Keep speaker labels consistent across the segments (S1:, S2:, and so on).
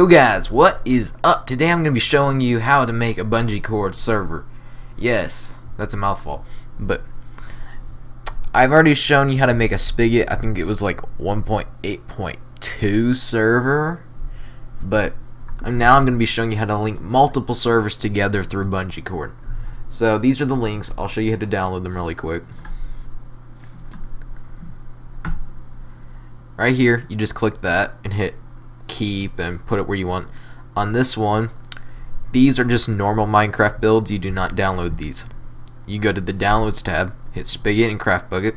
S1: Yo guys, what is up? Today I'm going to be showing you how to make a BungeeCord server. Yes, that's a mouthful. But I've already shown you how to make a spigot. I think it was like 1.8.2 server. But now I'm going to be showing you how to link multiple servers together through BungeeCord. So these are the links. I'll show you how to download them really quick. Right here, you just click that and hit keep and put it where you want. On this one, these are just normal Minecraft builds. You do not download these. You go to the downloads tab, hit Spigot and CraftBukkit,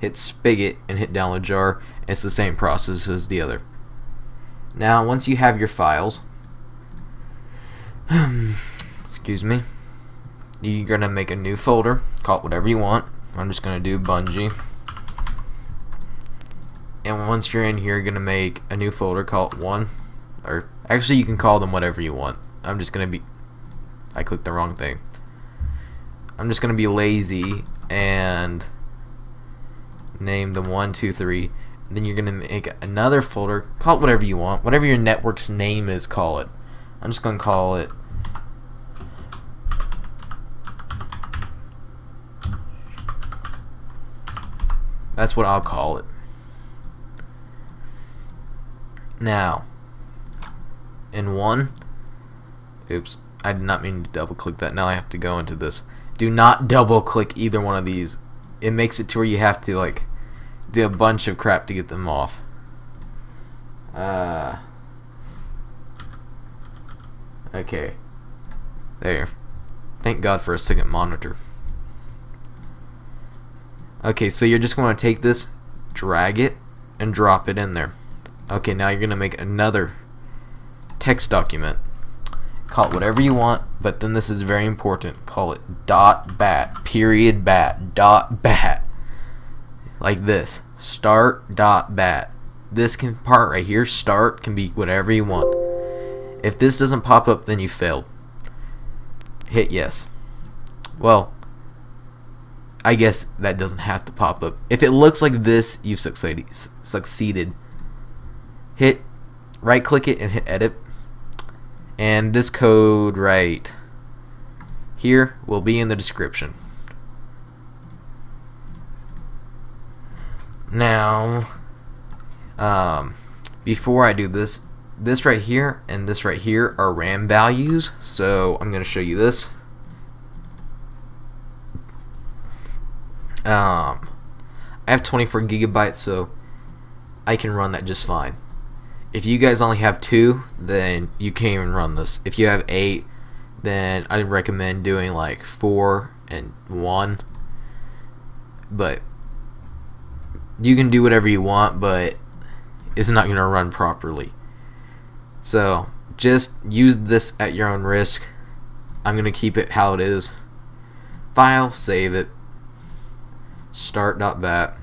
S1: hit Spigot and hit download jar. It's the same process as the other. Now, once you have your files, excuse me, you're gonna make a new folder, call it whatever you want. I'm just gonna do Bungee and once you're in here you're gonna make a new folder called one or actually you can call them whatever you want. I'm just gonna be I clicked the wrong thing. I'm just gonna be lazy and name them one two three. Then you're gonna make another folder call it whatever you want whatever your network's name is call it. I'm just gonna call it that's what I'll call it Now, in one, oops, I did not mean to double click that. Now I have to go into this. Do not double click either one of these. It makes it to where you have to like do a bunch of crap to get them off. Uh, okay. There. Thank God for a second monitor. Okay, so you're just going to take this, drag it, and drop it in there. Okay, now you're going to make another text document. Call it whatever you want, but then this is very important. Call it dot bat, period bat, dot bat. Like this. Start dot bat. This can part right here, start, can be whatever you want. If this doesn't pop up, then you failed. Hit yes. Well, I guess that doesn't have to pop up. If it looks like this, you've succeeded. succeeded hit right click it and hit edit. And this code right here will be in the description. Now um, before I do this this right here and this right here are RAM values. So I'm gonna show you this. Um, I have 24 gigabytes so I can run that just fine if you guys only have two, then you can't even run this. If you have eight, then I recommend doing like four and one. But you can do whatever you want, but it's not going to run properly. So just use this at your own risk. I'm going to keep it how it is. File, save it. Start.bat.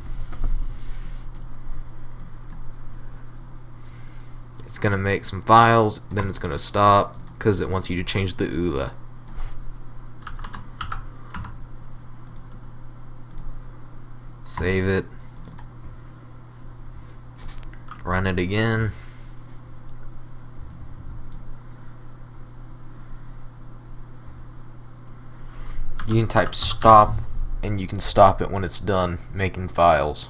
S1: It's going to make some files, then it's going to stop because it wants you to change the EULA. Save it. Run it again. You can type stop and you can stop it when it's done making files.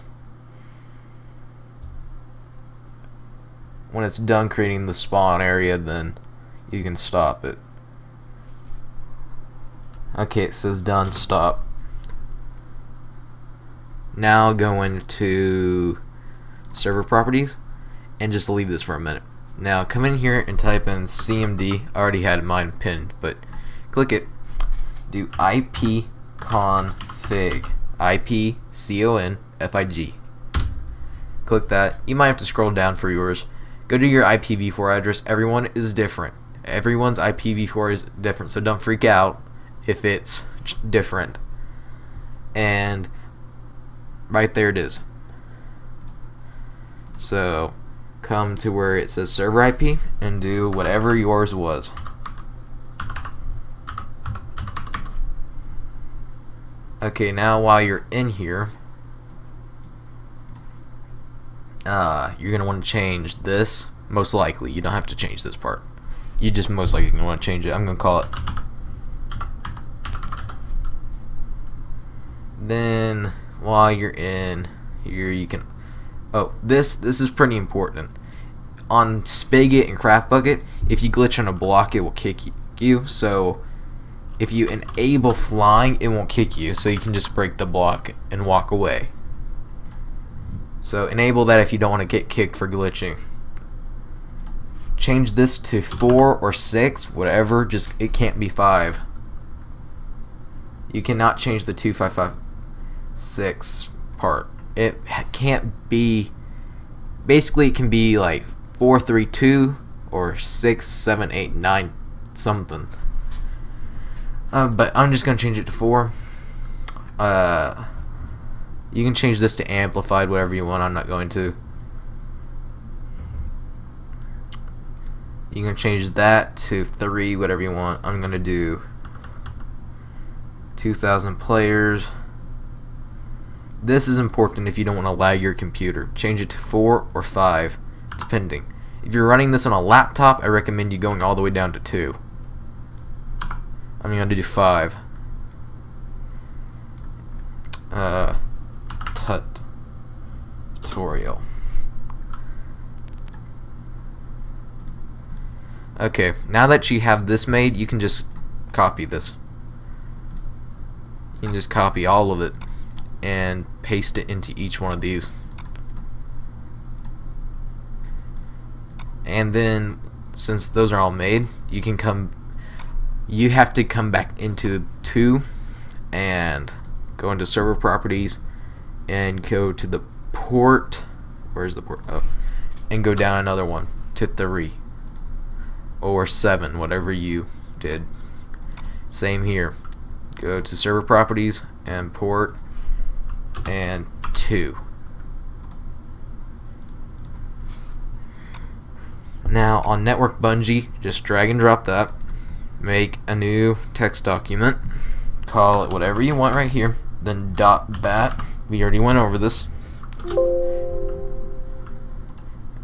S1: When it's done creating the spawn area then you can stop it. Okay it says done stop. Now go into server properties and just leave this for a minute. Now come in here and type in CMD I already had mine pinned but click it. Do IP config. IP C O N F I G. Click that. You might have to scroll down for yours Go to your IPv4 address. Everyone is different. Everyone's IPv4 is different, so don't freak out if it's different. And right there it is. So come to where it says server IP and do whatever yours was. Okay, now while you're in here, uh, you're going to want to change this Most likely, you don't have to change this part. You just most likely going to want to change it. I'm going to call it. Then, while you're in here, you can. Oh, this this is pretty important. On Spigot and CraftBukkit, if you glitch on a block, it will kick you. So, if you enable flying, it won't kick you. So you can just break the block and walk away. So enable that if you don't want to get kicked for glitching. Change this to 4 or 6, whatever, just it can't be 5. You cannot change the 2556 part. It can't be basically it can be like 432 or 6 7 8 9 something. Uh, but I'm just gonna change it to 4. Uh you can change this to amplified, whatever you want. I'm not going to. You can change that to 3, whatever you want. I'm going to do 2,000 players. This is important if you don't want to lag your computer. Change it to 4 or 5, depending. If you're running this on a laptop, I recommend you going all the way down to 2. I'm going to do 5. Uh, tutorial. Okay, now that you have this made, you can just copy this. You can just copy all of it and paste it into each one of these. And then, since those are all made, you can come, you have to come back into 2 and go into server properties and go to the port. Where's the port? Oh. And go down another one to 3 or 7 whatever you did. Same here. Go to server properties and port and 2 now on network bungee just drag and drop that. Make a new text document. Call it whatever you want right here. Then dot bat we already went over this.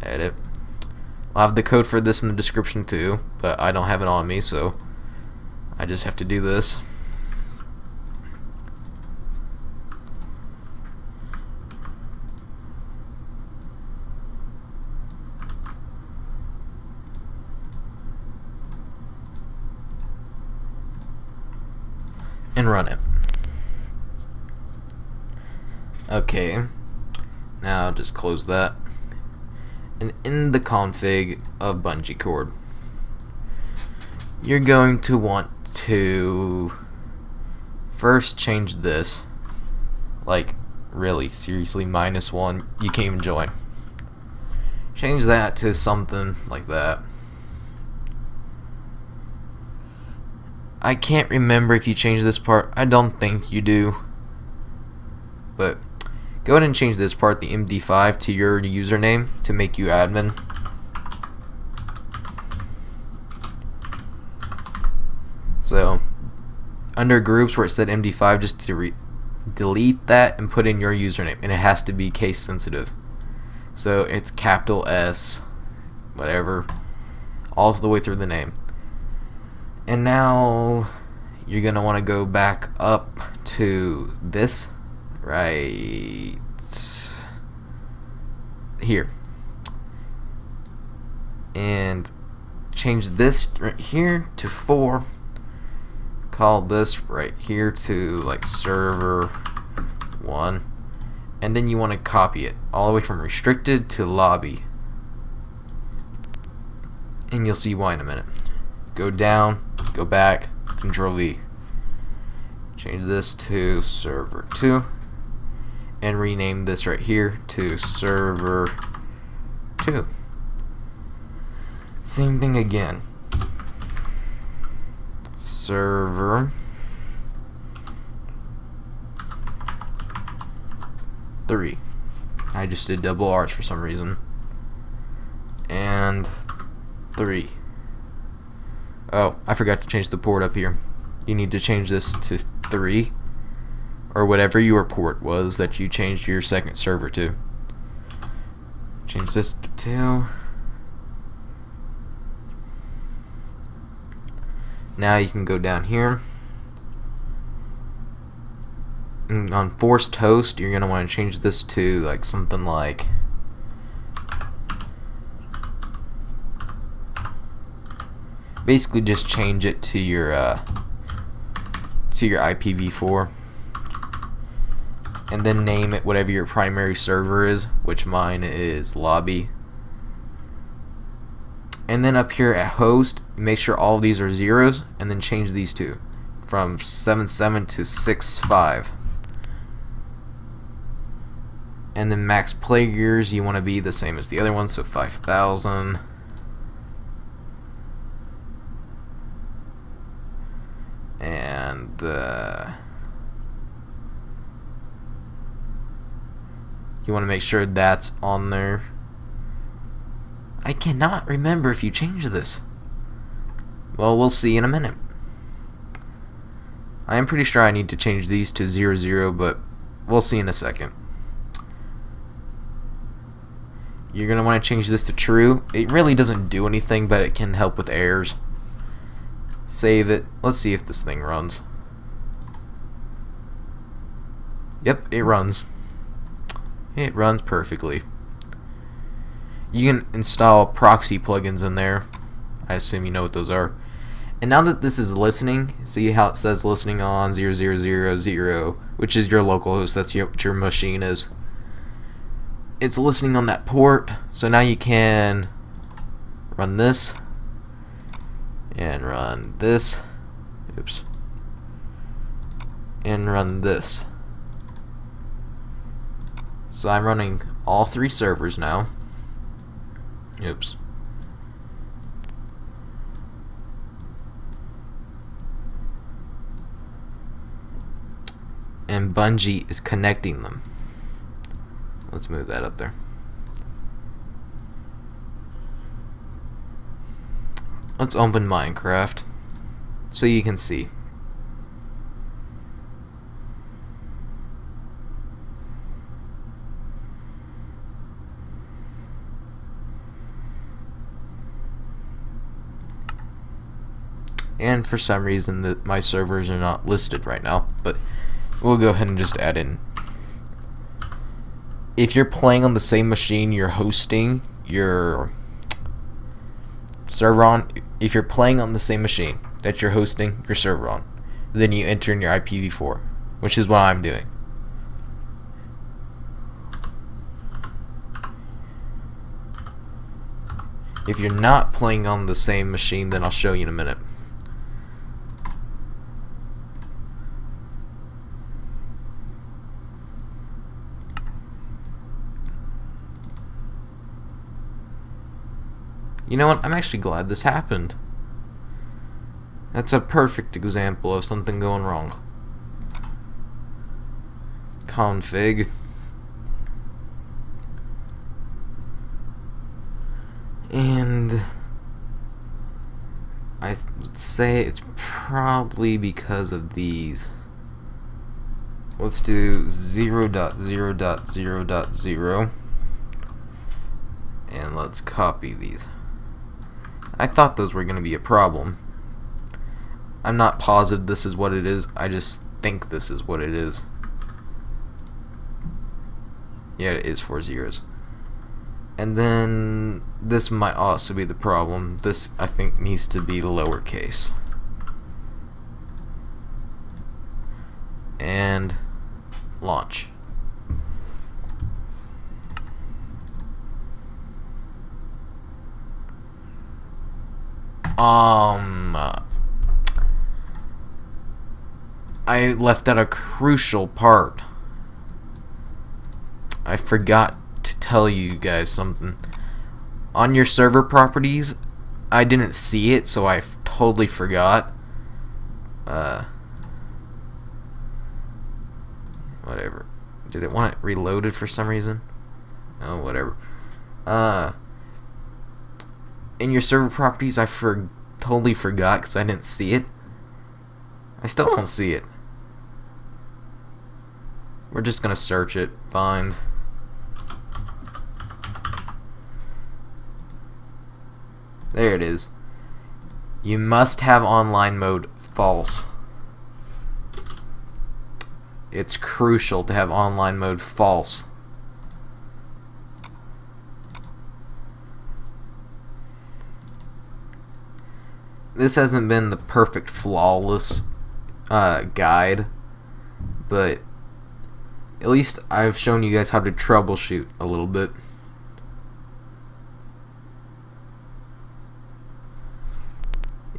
S1: Edit. I'll have the code for this in the description too, but I don't have it on me, so I just have to do this. and run it. Okay. Now just close that. And in the config of BungeeCord, you're going to want to first change this. Like, really, seriously, minus one. You can't even join. Change that to something like that. I can't remember if you change this part. I don't think you do. But Go ahead and change this part, the MD5, to your username to make you admin. So, under groups where it said MD5, just to delete that and put in your username. And it has to be case sensitive. So, it's capital S, whatever, all the way through the name. And now, you're going to want to go back up to this right. Here. And change this right here to 4 call this right here to like server 1 and then you want to copy it all the way from restricted to lobby. And you'll see why in a minute. Go down go back control V. Change this to server 2 and rename this right here to server 2 same thing again. Server 3 I just did double R's for some reason. And 3 oh I forgot to change the port up here. You need to change this to 3 or whatever your port was that you changed your second server to. Change this to Now you can go down here. And on forced host, you're going to want to change this to like something like basically just change it to your uh, to your IPv4 and then name it whatever your primary server is which mine is lobby. And then up here at host make sure all these are zeros and then change these two from 77 to 65 and then max players you want to be the same as the other one so 5000 and uh, you want to make sure that's on there I cannot remember if you changed this well we'll see in a minute I am pretty sure I need to change these to 00, zero but we'll see in a second you're gonna want to change this to true it really doesn't do anything but it can help with errors Save it. Let's see if this thing runs. Yep, it runs. It runs perfectly. You can install proxy plugins in there. I assume you know what those are. And now that this is listening, see how it says listening on 0000, which is your local host, that's your, what your machine is. It's listening on that port, so now you can run this and run this oops and run this so I'm running all three servers now. Oops. And Bungee is connecting them. Let's move that up there. Let's open Minecraft so you can see. And for some reason that my servers are not listed right now, but we'll go ahead and just add in. If you're playing on the same machine you're hosting your server on, if you're playing on the same machine that you're hosting your server on, then you enter in your IPv4, which is what I'm doing. If you're not playing on the same machine, then I'll show you in a minute. You know what? I'm actually glad this happened. That's a perfect example of something going wrong. Config. And I would say it's probably because of these. Let's do 0 0 0 0 and let's copy these. I thought those were going to be a problem. I'm not positive this is what it is, I just think this is what it is. Yeah, it is four zeros. And then this might also be the problem. This, I think, needs to be lowercase. And launch. Um, I left out a crucial part. I forgot to tell you guys something. On your server properties, I didn't see it, so I totally forgot. Uh, whatever. Did it want it reloaded for some reason? Oh, whatever. Uh, in your server properties, I for totally forgot because I didn't see it. I still don't see it. We're just gonna search it, find. There it is. You must have online mode false. It's crucial to have online mode false. This hasn't been the perfect flawless uh, guide, but at least I've shown you guys how to troubleshoot a little bit.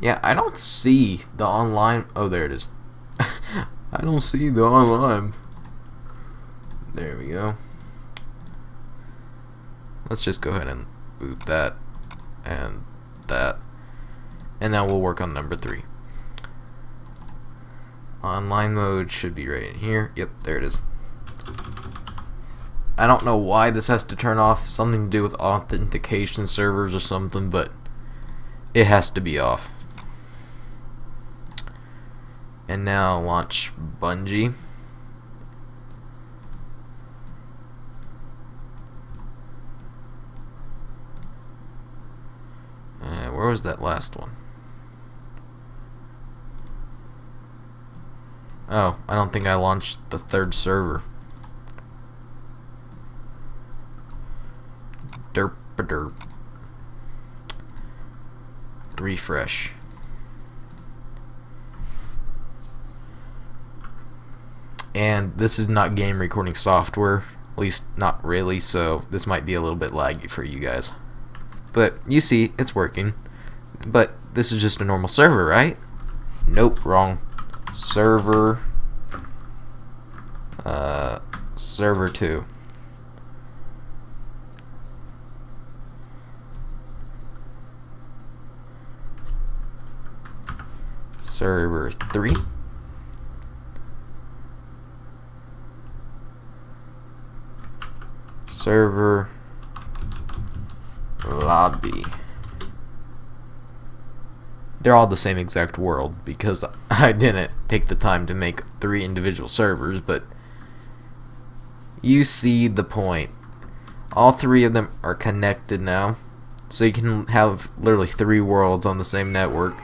S1: Yeah, I don't see the online. Oh, there it is. I don't see the online. There we go. Let's just go ahead and boot that and that. And now we'll work on number three. Online mode should be right in here. Yep, there it is. I don't know why this has to turn off. Something to do with authentication servers or something, but it has to be off. And now launch Bungee. Uh, where was that last one? Oh, I don't think I launched the third server. Derp derp. Refresh. And this is not game recording software, at least not really, so this might be a little bit laggy for you guys. But you see, it's working. But this is just a normal server, right? Nope, wrong. Server uh, server 2. Server 3. Server lobby. They're all the same exact world because I didn't take the time to make three individual servers, but you see the point. All three of them are connected now. So you can have literally three worlds on the same network.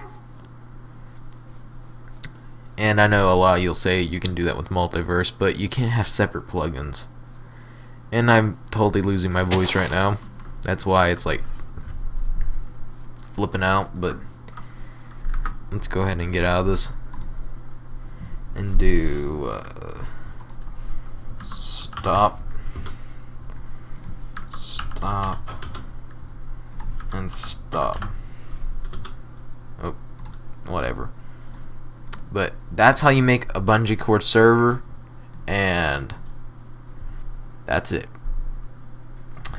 S1: And I know a lot you'll say you can do that with multiverse, but you can't have separate plugins. And I'm totally losing my voice right now. That's why it's like flipping out, but let's go ahead and get out of this and do uh, stop, stop, and stop. Oh, whatever. But that's how you make a BungeeCord server, and that's it.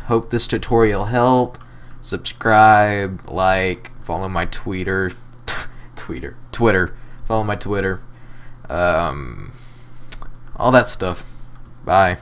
S1: Hope this tutorial helped. Subscribe, like, follow my Twitter, Twitter, Twitter, follow my Twitter, um, all that stuff. Bye.